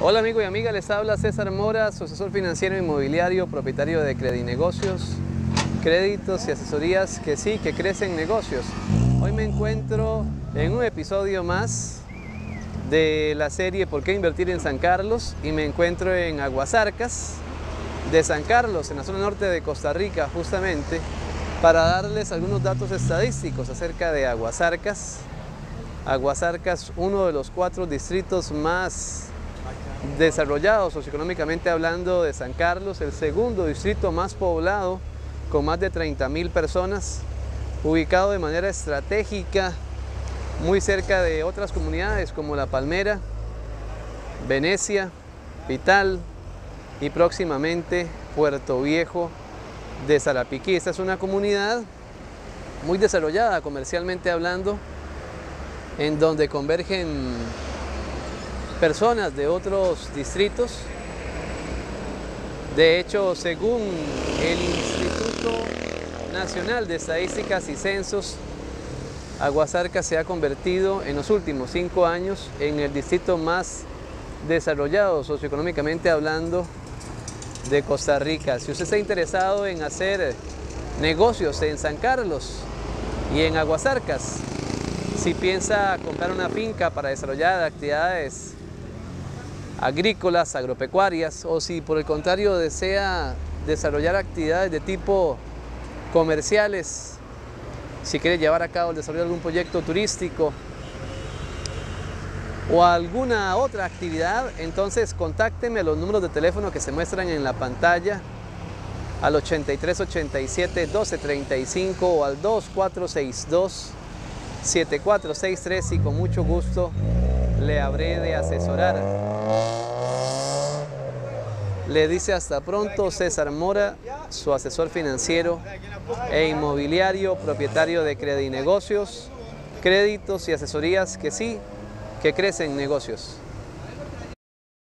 Hola amigo y amiga, les habla César Mora, su asesor financiero inmobiliario, propietario de Credinegocios, créditos y asesorías que sí, que crecen negocios. Hoy me encuentro en un episodio más de la serie ¿Por qué invertir en San Carlos? y me encuentro en Aguasarcas de San Carlos, en la zona norte de Costa Rica justamente, para darles algunos datos estadísticos acerca de Aguasarcas. Aguasarcas, uno de los cuatro distritos más desarrollados socioeconómicamente hablando de San Carlos, el segundo distrito más poblado con más de 30 mil personas, ubicado de manera estratégica muy cerca de otras comunidades como La Palmera, Venecia, Vital y próximamente Puerto Viejo de Sarapiquí. Esta es una comunidad muy desarrollada comercialmente hablando, en donde convergen personas de otros distritos. De hecho, según el Instituto Nacional de Estadísticas y Censos, Aguasarca se ha convertido en los últimos cinco años en el distrito más desarrollado socioeconómicamente hablando de Costa Rica. Si usted está interesado en hacer negocios en San Carlos y en Aguasarcas, si piensa comprar una finca para desarrollar actividades agrícolas, agropecuarias, o si por el contrario desea desarrollar actividades de tipo comerciales, si quiere llevar a cabo el desarrollo de algún proyecto turístico o alguna otra actividad, entonces contácteme a los números de teléfono que se muestran en la pantalla al 83 87 12 35 o al 2462 7463 y con mucho gusto le habré de asesorar. Le dice hasta pronto César Mora, su asesor financiero e inmobiliario, propietario de Credinegocios, créditos y asesorías que sí, que crecen negocios.